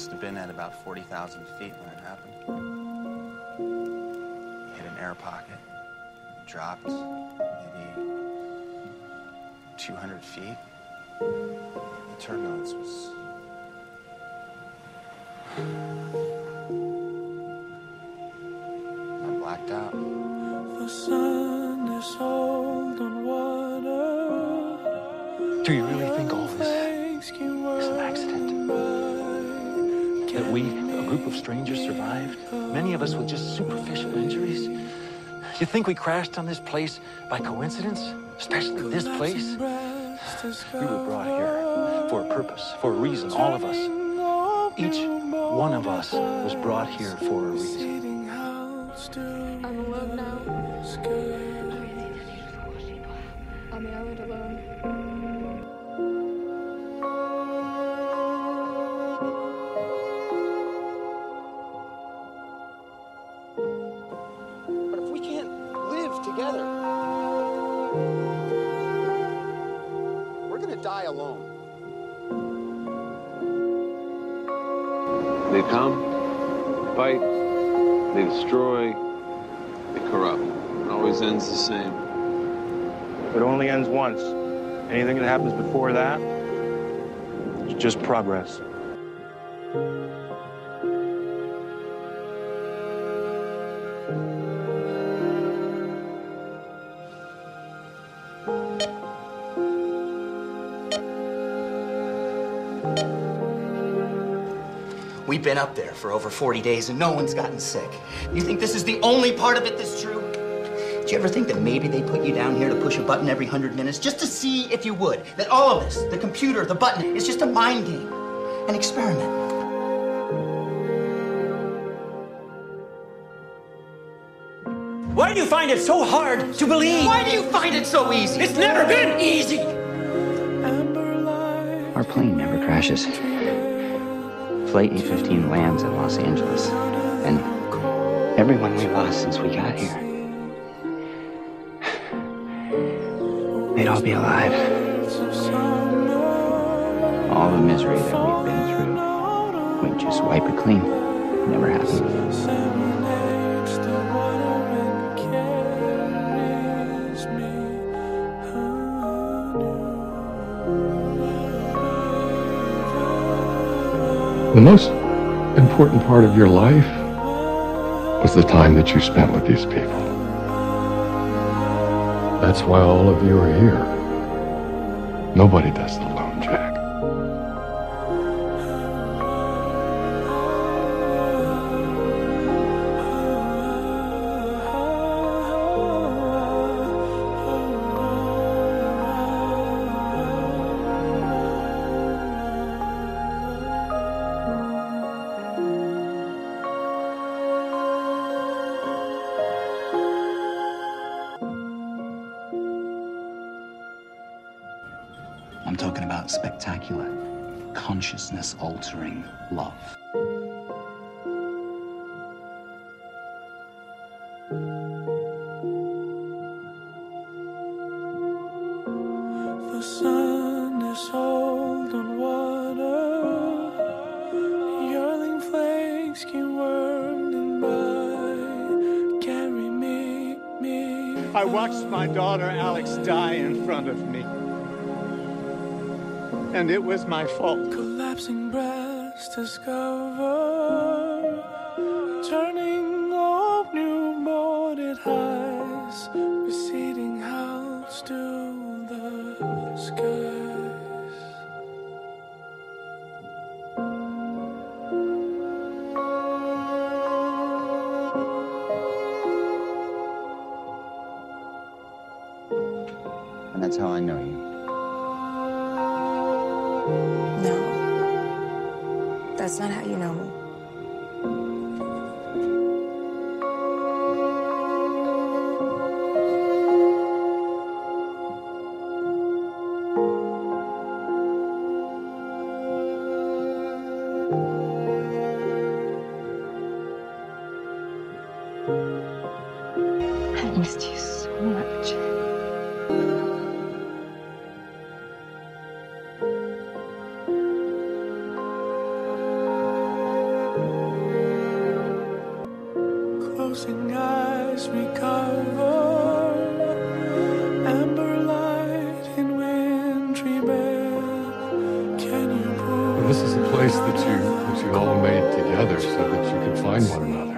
must have been at about 40,000 feet when it happened. Hit an air pocket, dropped maybe 200 feet. The turbulence was. I blacked out. The sun is old on water. Do you really think all this That we, a group of strangers, survived? Many of us with just superficial injuries? You think we crashed on this place by coincidence? Especially this place? We were brought here for a purpose, for a reason, all of us. Each one of us was brought here for a reason. I'm alone now. They come, fight, they destroy, they corrupt. It always ends the same. It only ends once. Anything that happens before that, it's just progress. We've been up there for over 40 days and no one's gotten sick. You think this is the only part of it that's true? Do you ever think that maybe they put you down here to push a button every 100 minutes just to see if you would? That all of this, the computer, the button, is just a mind game, an experiment? Why do you find it so hard to believe? Why do you find it so easy? It's never been easy. Our plane never crashes. Flight 815 lands in Los Angeles. And everyone we lost since we got here, they'd all be alive. All the misery that we've been through, we'd just wipe it clean. Never happened. The most important part of your life was the time that you spent with these people. That's why all of you are here. Nobody does the lone jack. I'm talking about spectacular, consciousness altering love. The sun is old on water. Yearling flakes keep whirling by. Carry me, me. I watched my daughter Alex die in front of me. And it was my fault. Collapsing breast discover. Turning off new boarded highs. Receding house to the skies. And that's how I know you. No. That's not how you know me. I missed you so much. Closing eyes recover. Amber light in wintry bed. Can you This is a place that you that you all made together so that you could find one another.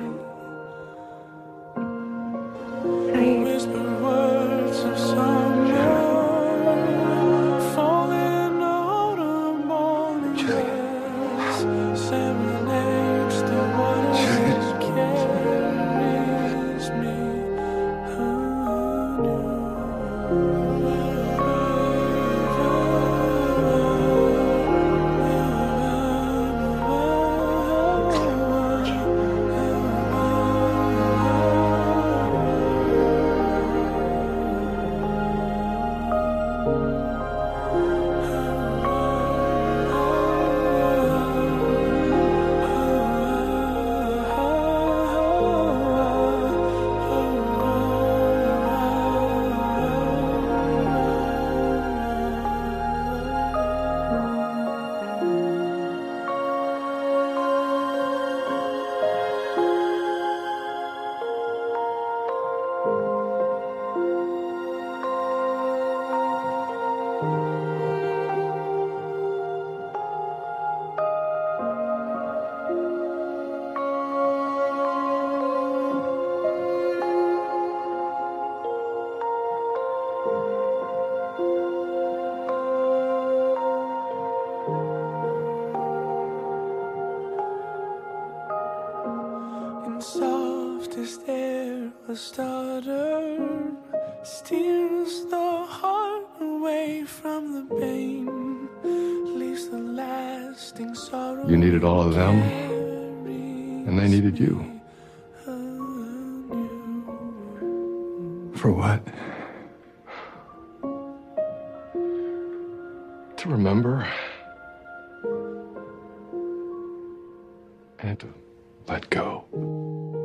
Softest air a stutter steers the heart away from the pain leaves the lasting sorrow You needed all of them, and they needed you. For what? To remember and to let go.